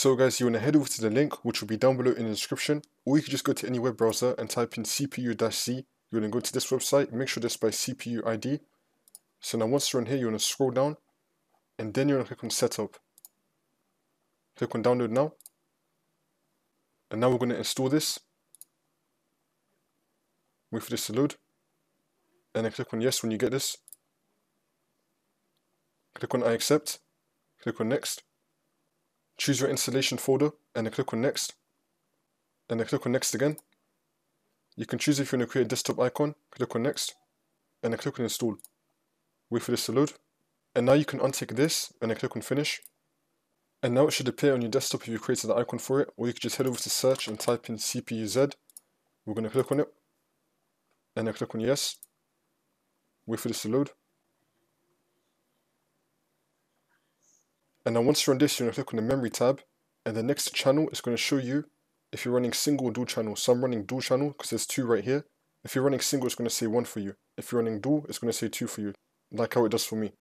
So guys, you want to head over to the link, which will be down below in the description, or you can just go to any web browser and type in CPU-Z. You want to go to this website, make sure this by CPU ID. So now once you're on here, you want to scroll down, and then you want to click on Setup. Click on Download Now. And now we're going to install this. Wait for this to load. And then click on Yes when you get this. Click on I accept. Click on Next. Choose your installation folder and then click on next. And then click on next again. You can choose if you want to create a desktop icon, click on next, and then click on install. Wait for this to load. And now you can untick this and then click on finish. And now it should appear on your desktop if you created the icon for it, or you can just head over to search and type in CPU-Z. We're going to click on it, and then click on yes. Wait for this to load. And now once you're on this, you're going to click on the memory tab, and the next channel is going to show you if you're running single or dual channel. So I'm running dual channel because there's two right here. If you're running single, it's going to say one for you. If you're running dual, it's going to say two for you, like how it does for me.